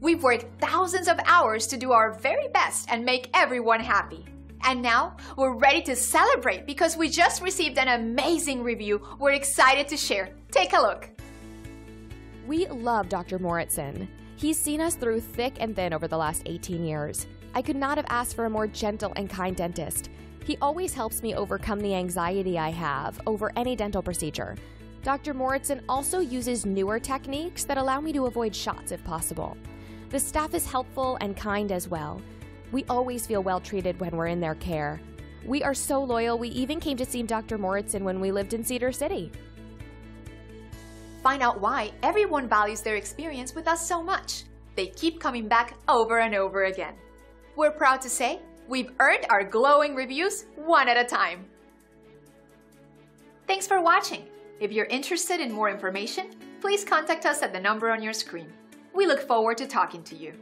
We've worked thousands of hours to do our very best and make everyone happy. And now we're ready to celebrate because we just received an amazing review we're excited to share. Take a look. We love Dr. Mouritsen. He's seen us through thick and thin over the last 18 years. I could not have asked for a more gentle and kind dentist. He always helps me overcome the anxiety I have over any dental procedure. Dr. Mouritsen also uses newer techniques that allow me to avoid shots if possible. The staff is helpful and kind as well. We always feel well treated when we're in their care. We are so loyal, we even came to see Dr. Mouritsen when we lived in Cedar City. Find out why everyone values their experience with us so much. They keep coming back over and over again. We're proud to say we've earned our glowing reviews one at a time. Thanks for watching. If you're interested in more information, please contact us at the number on your screen. We look forward to talking to you.